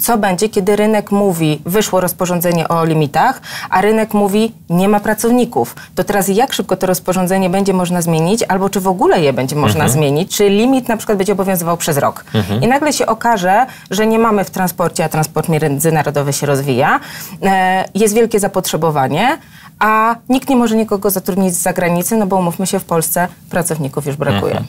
co będzie, kiedy rynek mówi, wyszło rozporządzenie o limitach, a rynek mówi, nie ma pracowników. To teraz jak szybko to rozporządzenie będzie można zmienić, albo czy w ogóle je będzie można Mhm. zmienić, czy limit na przykład będzie obowiązywał przez rok. Mhm. I nagle się okaże, że nie mamy w transporcie, a transport międzynarodowy się rozwija, e, jest wielkie zapotrzebowanie, a nikt nie może nikogo zatrudnić z zagranicy, no bo umówmy się, w Polsce pracowników już brakuje. Mhm.